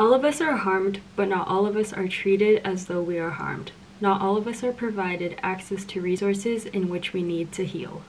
All of us are harmed, but not all of us are treated as though we are harmed. Not all of us are provided access to resources in which we need to heal.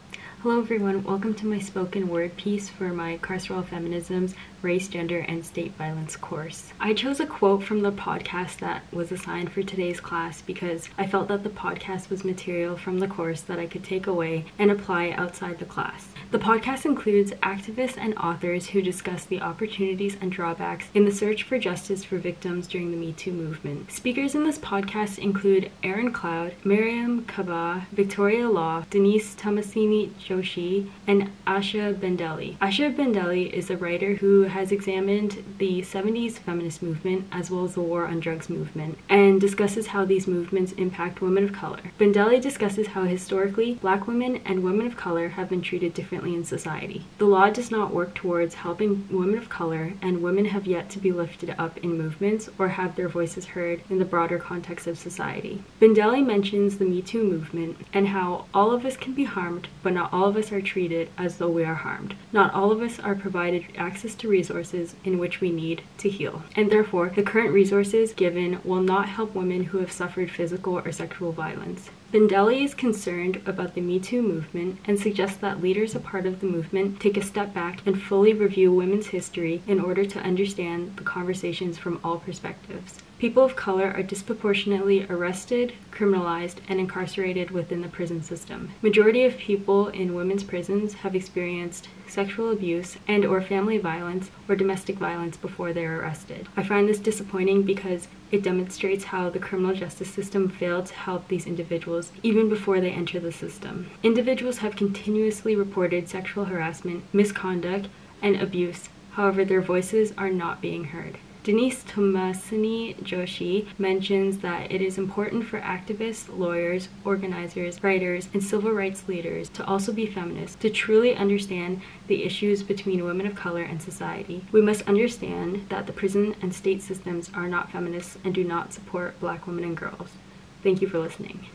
Hello everyone, welcome to my spoken word piece for my Carceral Feminisms, Race, Gender, and State Violence course. I chose a quote from the podcast that was assigned for today's class because I felt that the podcast was material from the course that I could take away and apply outside the class. The podcast includes activists and authors who discuss the opportunities and drawbacks in the search for justice for victims during the Me Too movement. Speakers in this podcast include Erin Cloud, Mariame Kaba, Victoria Law, Denise Tomasini Joshi, and Asha Bandele. Asha Bandele is a writer who has examined the 70s feminist movement as well as the war on drugs movement and discusses how these movements impact women of color. Bandele discusses how historically black women and women of color have been treated differently in society. The law does not work towards helping women of color, and women have yet to be lifted up in movements or have their voices heard in the broader context of society. Bandele mentions the Me Too movement and how all of us can be harmed, but not all of us are treated as though we are harmed. Not all of us are provided access to resources in which we need to heal, and therefore the current resources given will not help women who have suffered physical or sexual violence. Bandele is concerned about the Me Too movement and suggests that leaders a part of the movement take a step back and fully review women's history in order to understand the conversations from all perspectives. People of color are disproportionately arrested, criminalized, and incarcerated within the prison system. Majority of people in women's prisons have experienced sexual abuse and or family violence or domestic violence before they're arrested. I find this disappointing because it demonstrates how the criminal justice system failed to help these individuals even before they enter the system. Individuals have continuously reported sexual harassment, misconduct, and abuse. However, their voices are not being heard. Denise Tomasini Joshi mentions that it is important for activists, lawyers, organizers, writers, and civil rights leaders to also be feminists to truly understand the issues between women of color and society. We must understand that the prison and state systems are not feminist and do not support black women and girls. Thank you for listening.